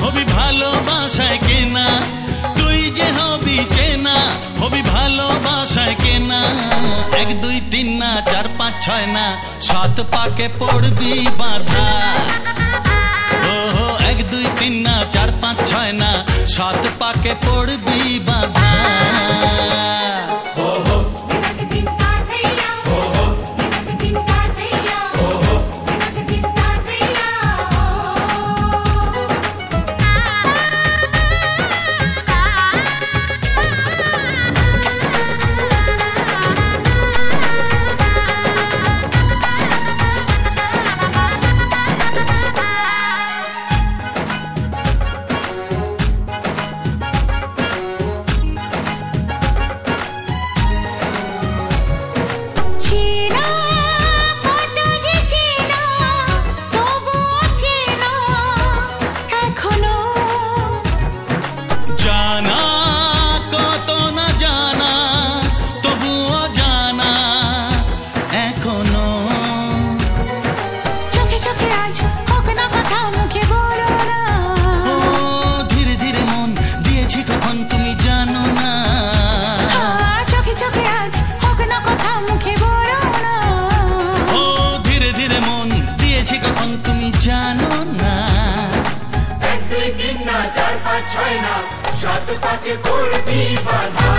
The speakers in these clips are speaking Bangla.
হবি ভালোবাসায় কেনা। তুই যে হবি চেনা, হবি ভালোবাসায় কেনা। এক, দুই, তিন না, চার, পাঁচ, ছয় না, সাত পাকে পড়বি বাধা। ও এক, দুই, তিন না, চার, পাঁচ, ছয় না, সাত পাকে পড়বি বাধা। চোখে চোখে আজ হোক না কথা মুখে বলো না। ও ধীরে ধীরে মন দিয়েছি কখন তুমি জানো না। চোখে চোখে আজ হোক না কথা মুখে বলো না। ও ধীরে ধীরে মন দিয়েছি কখন তুমি জানো না। এক দুই তিন না চার পাঁচ ছয় না সাত পাকে পড়বি বাধা।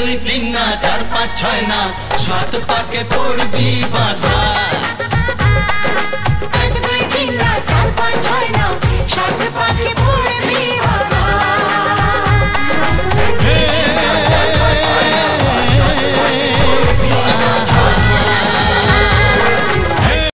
দুই তিন না চার পাঁচ ছয় না সাত পাকে পড়বি বাধা।